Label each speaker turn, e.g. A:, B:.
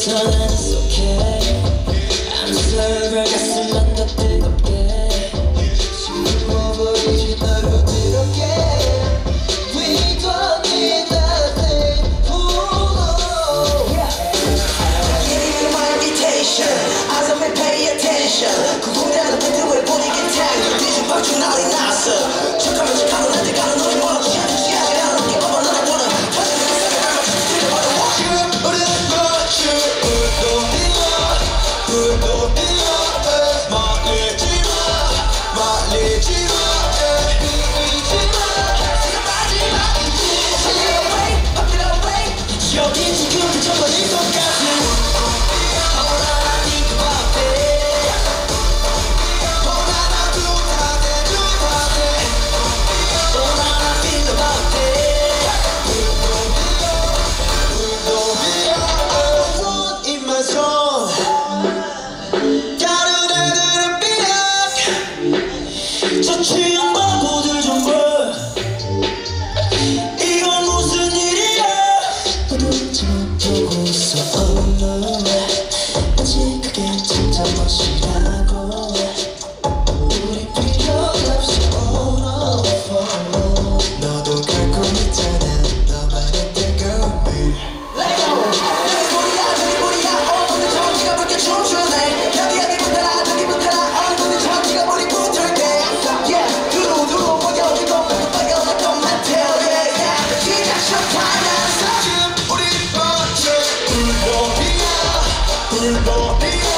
A: 없어 난 it's okay I'm
B: just a girl
C: 가슴 안
A: 덮여 impossible.